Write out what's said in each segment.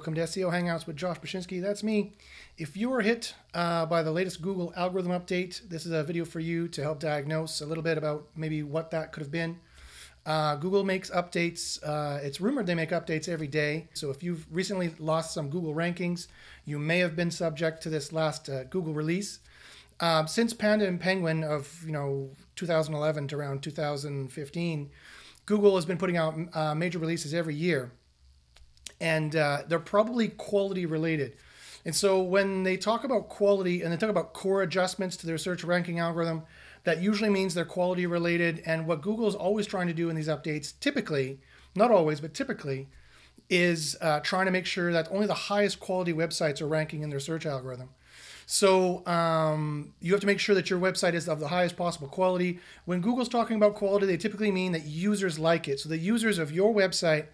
Welcome to SEO Hangouts with Josh Bachynski. That's me. If you were hit uh, by the latest Google algorithm update, this is a video for you to help diagnose a little bit about maybe what that could have been. Uh, Google makes updates. Uh, it's rumored they make updates every day. So if you've recently lost some Google rankings, you may have been subject to this last uh, Google release. Um, since Panda and Penguin of you know 2011 to around 2015, Google has been putting out uh, major releases every year and uh, they're probably quality related. And so when they talk about quality and they talk about core adjustments to their search ranking algorithm, that usually means they're quality related. And what Google is always trying to do in these updates, typically, not always, but typically, is uh, trying to make sure that only the highest quality websites are ranking in their search algorithm. So um, you have to make sure that your website is of the highest possible quality. When Google's talking about quality, they typically mean that users like it. So the users of your website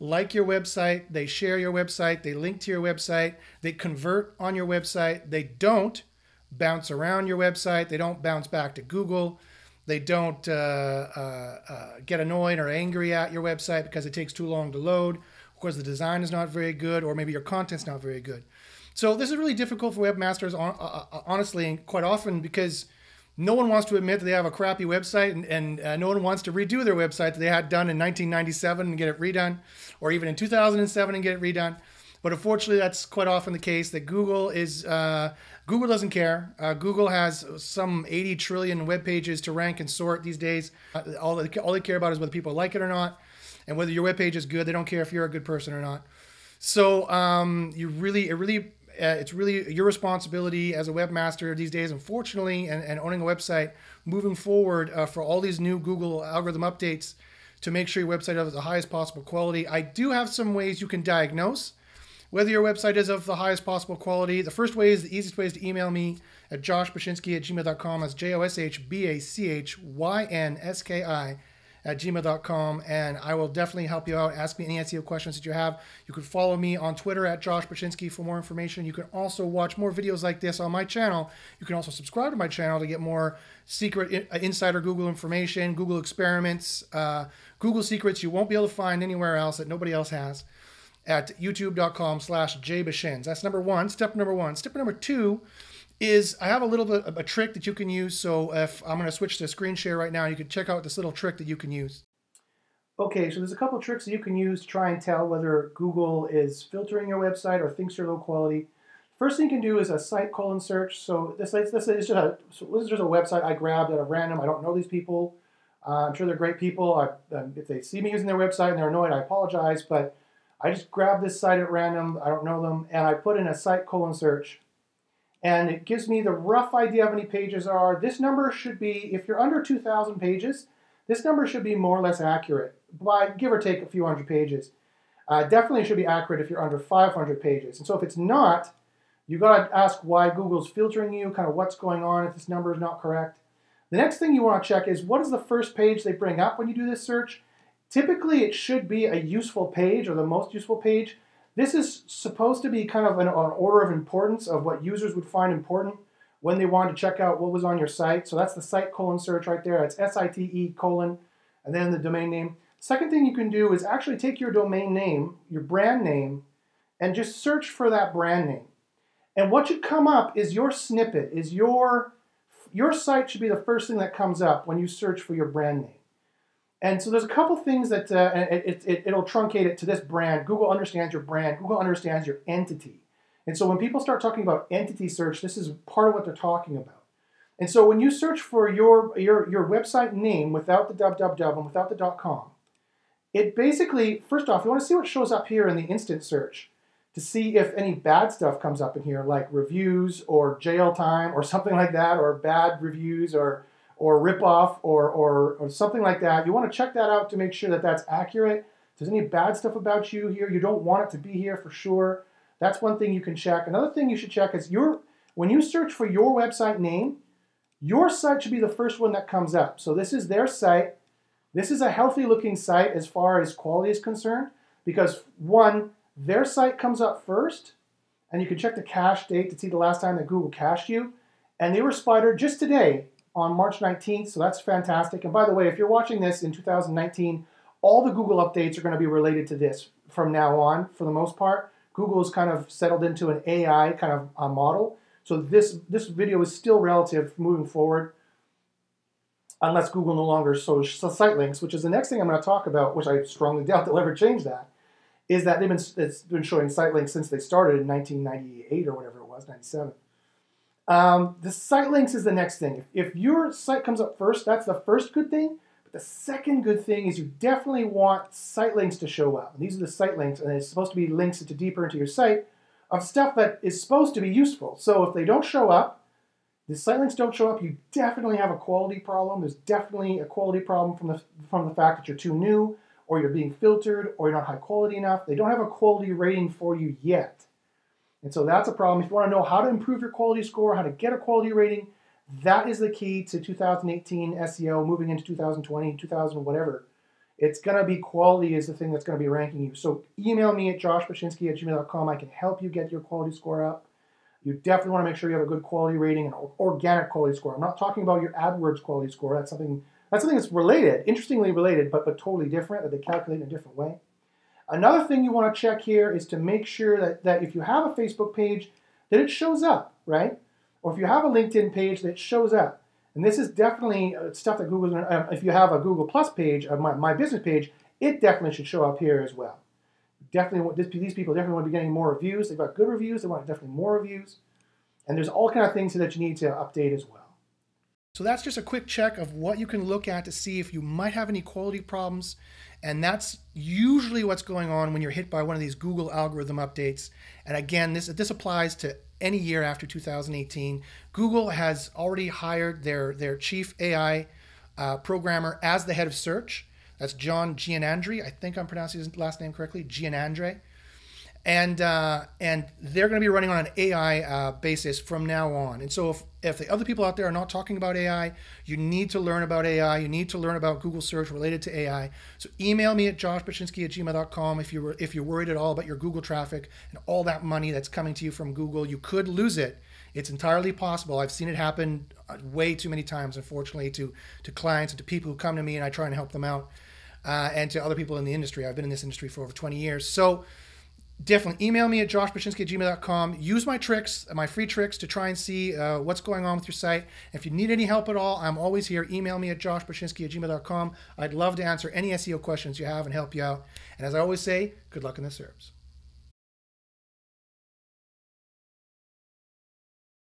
like your website, they share your website, they link to your website, they convert on your website, they don't bounce around your website, they don't bounce back to Google, they don't uh, uh, uh, get annoyed or angry at your website because it takes too long to load, because the design is not very good, or maybe your content's not very good. So this is really difficult for webmasters, uh, uh, honestly, and quite often because no one wants to admit that they have a crappy website and, and uh, no one wants to redo their website that they had done in 1997 and get it redone or even in 2007 and get it redone. But unfortunately that's quite often the case that google is uh, google doesn't care. Uh, google has some 80 trillion web pages to rank and sort these days. Uh, all, they, all they care about is whether people like it or not and whether your web page is good they don't care if you're a good person or not. So um, you really it really uh, it's really your responsibility as a webmaster these days, unfortunately, and, and owning a website moving forward uh, for all these new Google algorithm updates to make sure your website is of the highest possible quality. I do have some ways you can diagnose whether your website is of the highest possible quality. The first way is the easiest way is to email me at joshbachynski at gmail.com. That's J O S H B A C H Y N S K I at gmail.com, and I will definitely help you out. Ask me any SEO questions that you have. You can follow me on Twitter at Josh Bachynski for more information. You can also watch more videos like this on my channel. You can also subscribe to my channel to get more secret uh, insider Google information, Google experiments, uh, Google secrets you won't be able to find anywhere else that nobody else has at youtube.com slash jbashins. That's number one, step number one. Step number two is I have a little bit of a trick that you can use. So if I'm going to switch to screen share right now, you can check out this little trick that you can use. Okay, so there's a couple tricks that you can use to try and tell whether Google is filtering your website or thinks you're low quality. First thing you can do is a site colon search. So this, this, is just a, so this is just a website I grabbed at a random. I don't know these people. Uh, I'm sure they're great people. I, um, if they see me using their website and they're annoyed, I apologize. But I just grabbed this site at random. I don't know them, and I put in a site colon search and it gives me the rough idea how many pages are. This number should be, if you're under 2,000 pages, this number should be more or less accurate, by give or take a few hundred pages. Uh, definitely should be accurate if you're under 500 pages. And so if it's not, you got to ask why Google's filtering you, kind of what's going on if this number is not correct. The next thing you want to check is what is the first page they bring up when you do this search. Typically, it should be a useful page or the most useful page. This is supposed to be kind of an, an, order of importance of what users would find important when they wanted to check out what was on your site. So that's the site colon search right there. It's S-I-T-E colon and then the domain name. Second thing you can do is actually take your domain name, your brand name, and just search for that brand name. And what should come up is your snippet, is your, your site should be the first thing that comes up when you search for your brand name. And so there's a couple things that uh, it, it, it'll truncate it to this brand. Google understands your brand. Google understands your entity. And so when people start talking about entity search, this is part of what they're talking about. And so when you search for your, your, your website name without the www and without the .com, it basically, first off, you want to see what shows up here in the instant search to see if any bad stuff comes up in here, like reviews or jail time or something like that, or bad reviews or or ripoff or, or, or something like that. You want to check that out to make sure that that's accurate. If there's any bad stuff about you here, you don't want it to be here for sure. That's one thing you can check. Another thing you should check is your when you search for your website name, your site should be the first one that comes up. So this is their site. This is a healthy looking site as far as quality is concerned because one, their site comes up first, and you can check the cache date to see the last time that Google cached you. And they were spidered just today on March 19th, so that's fantastic. And by the way, if you're watching this in 2019, all the Google updates are going to be related to this from now on, for the most part. Google's kind of settled into an AI kind of uh, model. So this this video is still relative moving forward, unless Google no longer shows site links, which is the next thing I'm going to talk about, which I strongly doubt they'll ever change that. Is that they've been it's been showing site links since they started in 1998 or whatever it was, 97. Um, the site links is the next thing. If, your site comes up first, that's the first good thing. But the second good thing is you definitely want site links to show up. And these are the site links, and it's supposed to be links into deeper into your site of stuff that is supposed to be useful. So if they don't show up, the site links don't show up, you definitely have a quality problem. There's definitely a quality problem from the from the fact that you're too new, or you're being filtered, or you're not high quality enough. They don't have a quality rating for you yet. And so that's a problem. If you want to know how to improve your quality score, how to get a quality rating, that is the key to 2018 SEO moving into 2020, 2000, whatever. It's going to be quality is the thing that's going to be ranking you. So email me at joshbachynski at gmail.com. I can help you get your quality score up. You definitely want to make sure you have a good quality rating and organic quality score. I'm not talking about your AdWords quality score. That's something that's something that's related, interestingly related, but but totally different that they calculate in a different way. Another thing you want to check here is to make sure that, that if you have a Facebook page, that it shows up, right? Or if you have a LinkedIn page, that shows up. And this is definitely uh, stuff that Google's, uh, if you have a Google Plus page, my, my business page, it definitely should show up here as well. Definitely, these people definitely want to be getting more reviews. They've got good reviews. They want definitely more reviews. And there's all kind of things that you need to update as well. So that's just a quick check of what you can look at to see if you might have any quality problems. And that's usually what's going on when you're hit by one of these Google algorithm updates. And again, this, this applies to any year after 2018. Google has already hired their, their chief AI uh, programmer as the head of search. That's John Giannandrea. I think I'm pronouncing his last name correctly, Giannandrea. And, uh, and they're going to be running on an AI uh, basis from now on. And so if, if the other people out there are not talking about AI, you need to learn about AI. You need to learn about Google search related to AI. So email me at joshbachynski at gmail.com if, you're, if you're worried at all about your Google traffic and all that money that's coming to you from Google. You could lose it. It's entirely possible. I've seen it happen uh, way too many times, unfortunately, to, to clients and to people who come to me and I try and help them out uh, and to other people in the industry. I've been in this industry for over 20 years. So definitely email me at joshbachynski at gmail.com. Use my tricks, my free tricks to try and see uh, what's going on with your site. If you need any help at all, I'm always here. Email me at joshbachynski at gmail.com. I'd love to answer any SEO questions you have and help you out. And as I always say, good luck in the SERPs.